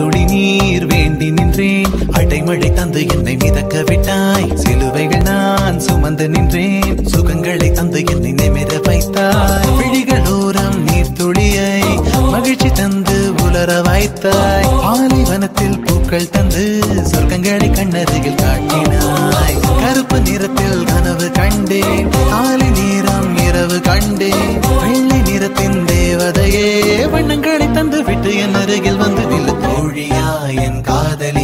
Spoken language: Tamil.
துளி நீர் வேண்டி நின்றேன். அடைமழை தந்து என்னை மிதக்க விட்டாய். சிலுவைகள் நான் சுமந்து நின்றேன். சுகங்களை தந்து என்னை நிமிர வைத்தாய். விழிகள் விழிகளோரம் நீர் துளியை மகிழ்ச்சி தந்து உலர வைத்தாய். பாலைவனத்தில் பூக்கள் தந்து சொர்க்கங்களை கண்ணருகில் காட்டினாய். கருப்பு நிறத்தில் கனவு கண்டேன். காலை நேரம் இரவு கண்டேன். வெள்ளை நிறத்தின் தேவதையே வண்ணங்களை தந்து விட்டு என் அருகில் வந்து நில்லு என் காதலி